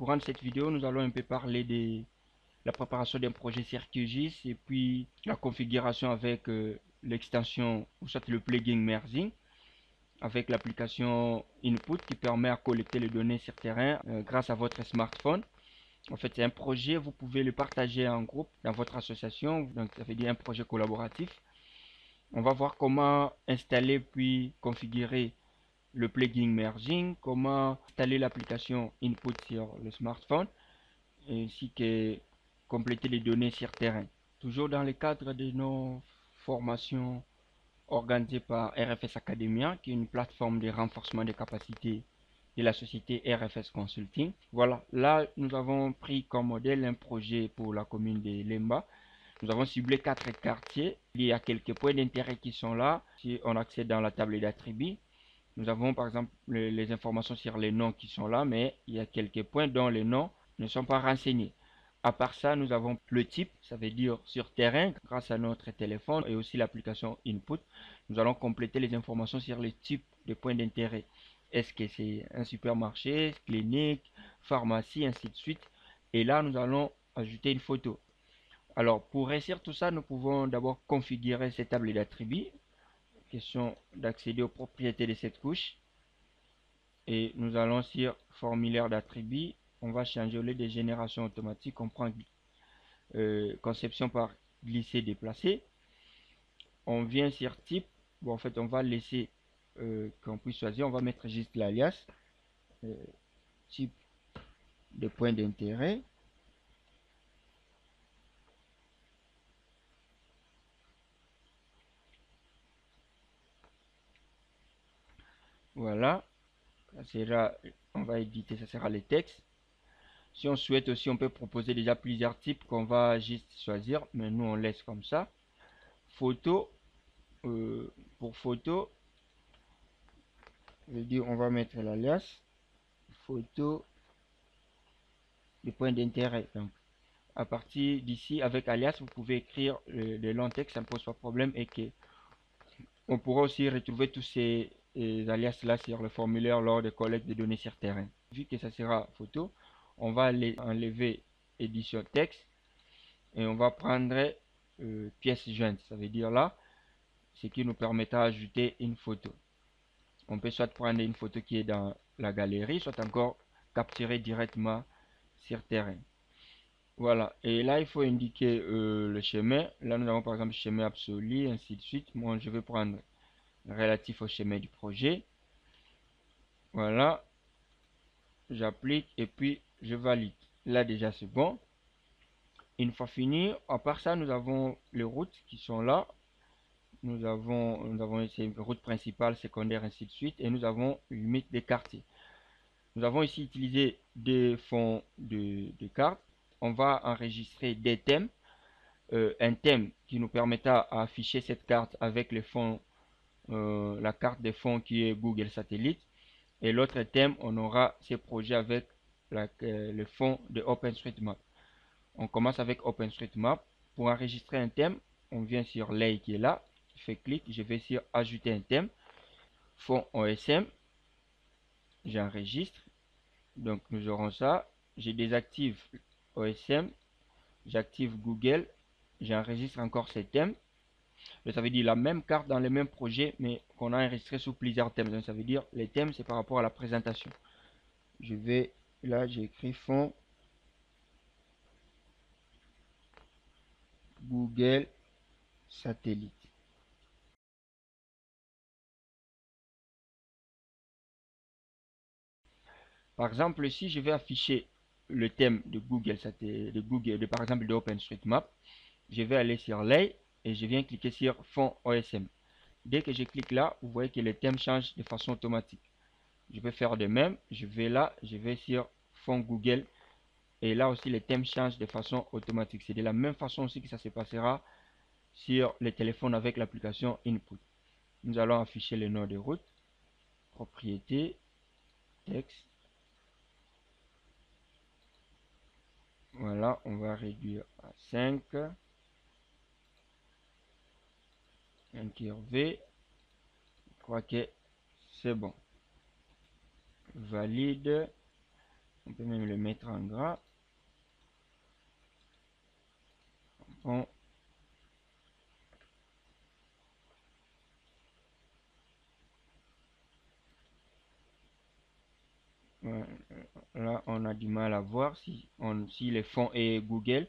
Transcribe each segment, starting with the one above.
courant de cette vidéo, nous allons un peu parler de la préparation d'un projet CircuitGIS et puis la configuration avec euh, l'extension ou soit le plugin Merzing avec l'application Input qui permet à collecter les données sur terrain euh, grâce à votre smartphone. En fait, c'est un projet, vous pouvez le partager en groupe dans votre association, donc ça veut dire un projet collaboratif. On va voir comment installer puis configurer le plugin merging, comment installer l'application input sur le smartphone, ainsi que compléter les données sur terrain. Toujours dans le cadre de nos formations organisées par RFS Academia, qui est une plateforme de renforcement des capacités de la société RFS Consulting. Voilà, là nous avons pris comme modèle un projet pour la commune de Lemba. Nous avons ciblé quatre quartiers. Il y a quelques points d'intérêt qui sont là. Si on accède dans la table d'attributs, nous avons par exemple les, informations sur les noms qui sont là, mais il y a quelques points dont les noms ne sont pas renseignés. À part ça, nous avons le type, ça veut dire sur terrain, grâce à notre téléphone et aussi l'application Input. Nous allons compléter les informations sur les types de points d'intérêt. Est-ce que c'est un supermarché, clinique, pharmacie, ainsi de suite. Et là, nous allons ajouter une photo. Alors, pour réussir tout ça, nous pouvons d'abord configurer cette table d'attributs question d'accéder aux propriétés de cette couche. Et nous allons sur formulaire d'attributs. On va changer au lieu de génération automatique. On prend euh, conception par glisser déplacer. On vient sur type. Bon, en fait, on va laisser euh, qu'on puisse choisir. On va mettre juste l'alias. Euh, type de point d'intérêt. Voilà. Ça on va éditer, ça sera les textes. Si on souhaite aussi, on peut proposer déjà plusieurs types qu'on va juste choisir, mais nous on laisse comme ça. Photo, euh, pour photo, je dire, on va mettre l'alias photo de point d'intérêt. Donc, à partir d'ici, avec alias, vous pouvez écrire le, le long texte, ça ne pose pas de problème et on pourra aussi retrouver tous ces et alias là sur le formulaire lors de collecte de données sur terrain. Vu que ça sera photo, on va aller enlever édition texte et on va prendre euh, pièce jointe. Ça veut dire là, ce qui nous permettra d'ajouter une photo. On peut soit prendre une photo qui est dans la galerie, soit encore capturer directement sur terrain. Voilà, et là il faut indiquer euh, le chemin. Là nous avons par exemple chemin absolu, ainsi de suite. Moi je vais prendre relatif au schéma du projet. Voilà. J'applique et puis je valide. Là déjà c'est bon. Une fois fini, à part ça, nous avons les routes qui sont là. Nous avons, nous avons ici route principale, secondaire, ainsi de suite. Et nous avons limite des quartiers. Nous avons ici utilisé des fonds de, cartes. On va enregistrer des thèmes. Euh, un thème qui nous permettra d'afficher cette carte avec les fonds euh, la carte de fonds qui est Google Satellite. Et l'autre thème, on aura ces projets avec la, euh, le fond de OpenStreetMap. On commence avec OpenStreetMap. Pour enregistrer un thème, on vient sur Lay qui est là. Je fais clic, je vais sur Ajouter un thème. Fond OSM. J'enregistre. Donc nous aurons ça. Je désactive OSM. J'active Google. J'enregistre encore ces thèmes ça veut dire la même carte dans le même projet, mais qu'on a enregistré sous plusieurs thèmes. Ça veut dire les thèmes, c'est par rapport à la présentation. Je vais, là, j'ai écrit fond Google Satellite. Par exemple, ici, je vais afficher le thème de Google, de Google, de, par exemple de OpenStreetMap, je vais aller sur Lay et je viens cliquer sur fond OSM. Dès que je clique là, vous voyez que le thème change de façon automatique. Je vais faire de même. Je vais là, je vais sur fond Google. Et là aussi, le thème change de façon automatique. C'est de la même façon aussi que ça se passera sur les téléphones avec l'application Input. Nous allons afficher le nom de route, propriété, texte. Voilà, on va réduire à 5 V. Je crois que c'est bon. Valide. On peut même le mettre en gras. Bon. Là, on a du mal à voir si, on, si les fonds est Google.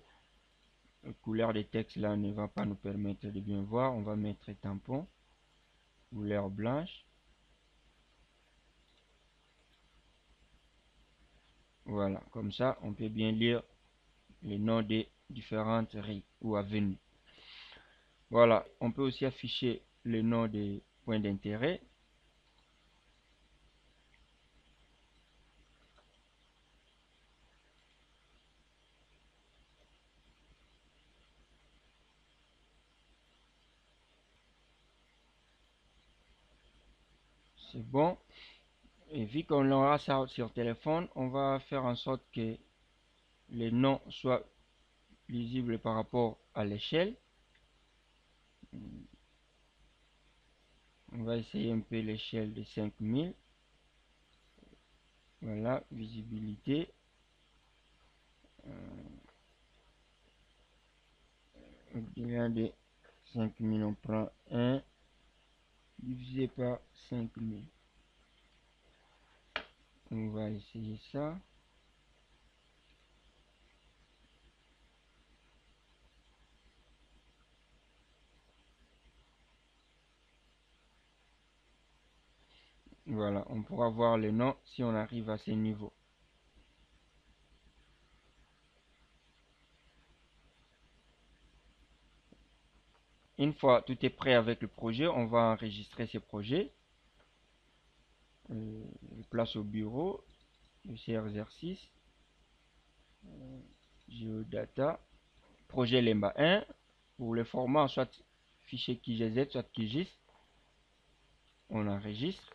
Couleur des textes là ne va pas nous permettre de bien voir. On va mettre tampon, couleur blanche. Voilà, comme ça, on peut bien lire les noms des différentes rues ou avenues. Voilà, on peut aussi afficher le nom des points d'intérêt. C'est bon. Et vu qu'on aura ça sur téléphone, on va faire en sorte que les noms soient lisibles par rapport à l'échelle. On va essayer un peu l'échelle de 5000. Voilà, visibilité. Euh, de 5000, on prend 1 divisé par 5000. On va essayer ça. Voilà, on pourra voir le nom si on arrive à ce niveau. Une fois tout est prêt avec le projet, on va enregistrer ce projet. Euh, place au bureau, le CR06, euh, Geodata, projet Lemba 1, pour le format soit fichier QGZ, soit QGIS, on enregistre.